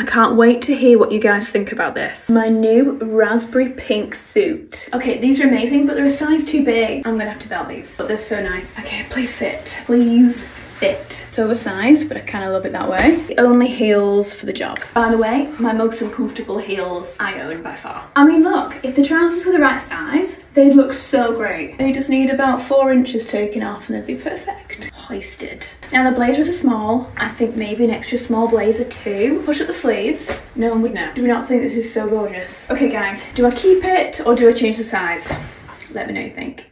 I can't wait to hear what you guys think about this. My new raspberry pink suit. Okay, these are amazing, but they're a size too big. I'm gonna have to belt these, but they're so nice. Okay, please fit. Please fit. It's oversized, but I kind of love it that way. The only heels for the job. By the way, my most uncomfortable heels I own by far. I mean, look, if the trousers were the right size, they'd look so great. They just need about four inches taken off and they'd be perfect. Now the blazers are small. I think maybe an extra small blazer too. Push up the sleeves. No one would know. Do we not think this is so gorgeous? Okay guys, do I keep it or do I change the size? Let me know you think.